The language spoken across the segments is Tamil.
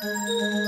Música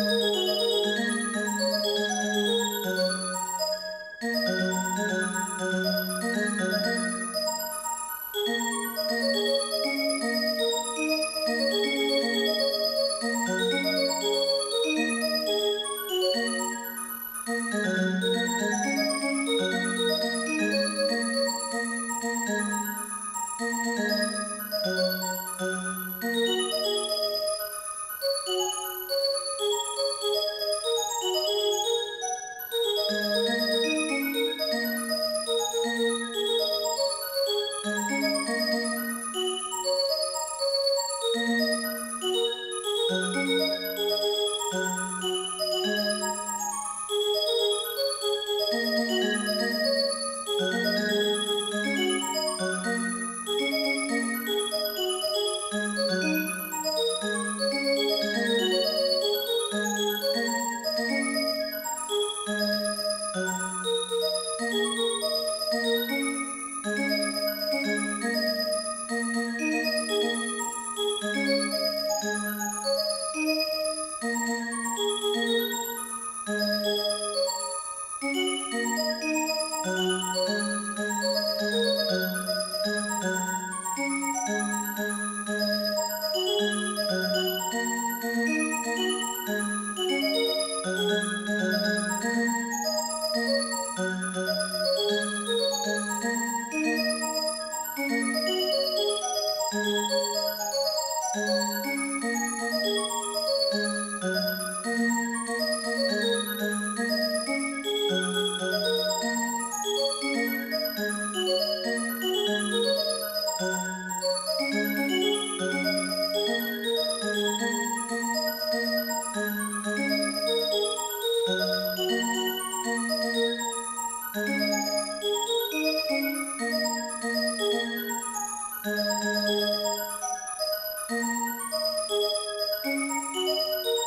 thank you